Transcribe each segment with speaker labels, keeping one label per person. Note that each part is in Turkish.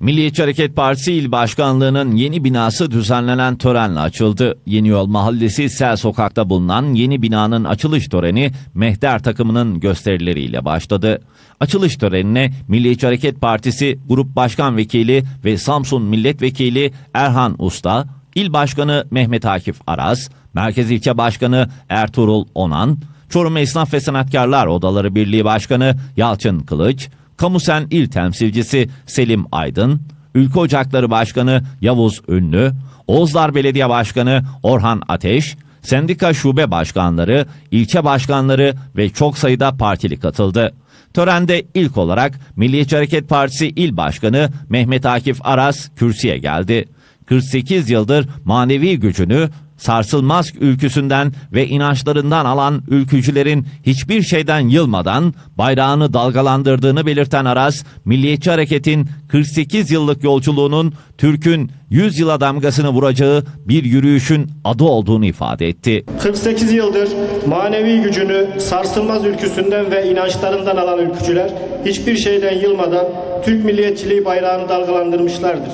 Speaker 1: Milliyetçi Hareket Partisi İl Başkanlığı'nın yeni binası düzenlenen törenle açıldı. Yeni Yol Mahallesi Sel Sokak'ta bulunan yeni binanın açılış töreni Mehter takımının gösterileriyle başladı. Açılış törenine Milliyetçi Hareket Partisi Grup Başkan Vekili ve Samsun Milletvekili Erhan Usta, İl Başkanı Mehmet Akif Aras, Merkez İlçe Başkanı Ertuğrul Onan, Çorum Esnaf ve Sanatkarlar Odaları Birliği Başkanı Yalçın Kılıç, Kamusen İl Temsilcisi Selim Aydın, Ülke Ocakları Başkanı Yavuz Ünlü, Oğuzlar Belediye Başkanı Orhan Ateş, sendika şube başkanları, ilçe başkanları ve çok sayıda partili katıldı. Törende ilk olarak Milliyetçi Hareket Partisi İl Başkanı Mehmet Akif Aras kürsüye geldi. 48 yıldır manevi gücünü sarsılmaz ülküsünden ve inançlarından alan ülkücülerin hiçbir şeyden yılmadan bayrağını dalgalandırdığını belirten Aras, Milliyetçi Hareket'in 48 yıllık yolculuğunun Türk'ün 100 yıla damgasını vuracağı bir yürüyüşün adı olduğunu ifade etti.
Speaker 2: 48 yıldır manevi gücünü sarsılmaz ülküsünden ve inançlarından alan ülkücüler hiçbir şeyden yılmadan Türk milliyetçiliği bayrağını dalgalandırmışlardır.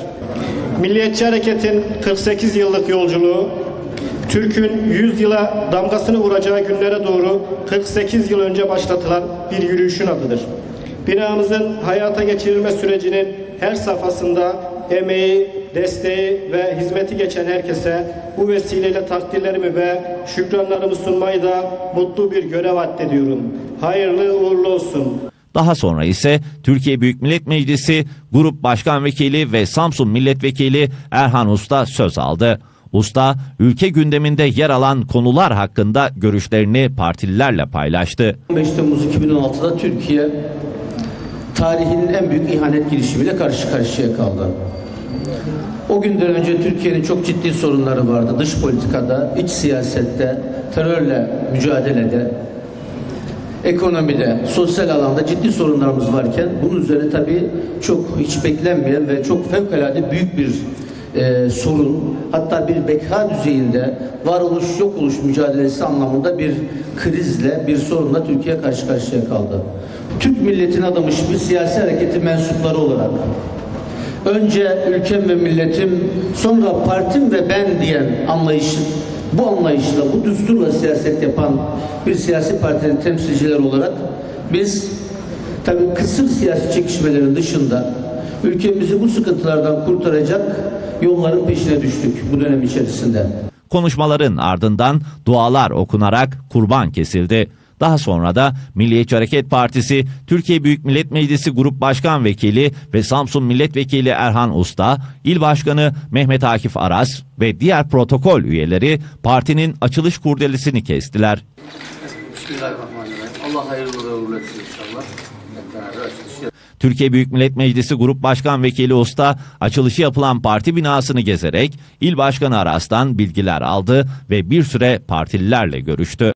Speaker 2: Milliyetçi Hareket'in 48 yıllık yolculuğu Türk'ün 100 yıla damgasını vuracağı günlere doğru 48 yıl önce başlatılan bir yürüyüşün adıdır. Binamızın hayata geçirilme sürecinin her safhasında emeği, desteği ve hizmeti geçen herkese bu vesileyle takdirlerimi ve şükranlarımı sunmayı da mutlu bir görev addediyorum. Hayırlı uğurlu olsun.
Speaker 1: Daha sonra ise Türkiye Büyük Millet Meclisi Grup Başkan Vekili ve Samsun Milletvekili Erhan Usta söz aldı. Usta, ülke gündeminde yer alan konular hakkında görüşlerini partililerle paylaştı.
Speaker 3: 15 Temmuz 2016'da Türkiye tarihinin en büyük ihanet girişimiyle karşı karşıya kaldı. O günden önce Türkiye'nin çok ciddi sorunları vardı. Dış politikada, iç siyasette, terörle mücadelede, ekonomide, sosyal alanda ciddi sorunlarımız varken bunun üzerine tabii çok hiç beklenmeyen ve çok fevkalade büyük bir e, sorun hatta bir beka düzeyinde varoluş yok oluş mücadelesi anlamında bir krizle bir sorunla Türkiye karşı karşıya kaldı. Türk milletine adamış bir siyasi hareketi mensupları olarak önce ülkem ve milletim sonra partim ve ben diyen anlayışın bu anlayışla, bu düsturla siyaset yapan bir siyasi partinin temsilcileri olarak biz tabii kısır siyasi çekişmelerin dışında ülkemizi bu sıkıntılardan kurtaracak yolların peşine düştük bu dönem içerisinde.
Speaker 1: Konuşmaların ardından dualar okunarak kurban kesildi. Daha sonra da Milliyetçi Hareket Partisi, Türkiye Büyük Millet Meclisi Grup Başkan Vekili ve Samsun Milletvekili Erhan Usta, İl Başkanı Mehmet Akif Aras ve diğer protokol üyeleri partinin açılış kurdelesini kestiler.
Speaker 3: Bismillahirrahmanirrahim. Allah hayırlı uğurlu etsin inşallah. Hep beraber
Speaker 1: Türkiye Büyük Millet Meclisi Grup Başkan Vekili Usta açılışı yapılan parti binasını gezerek İl Başkanı Aras'tan bilgiler aldı ve bir süre partililerle görüştü.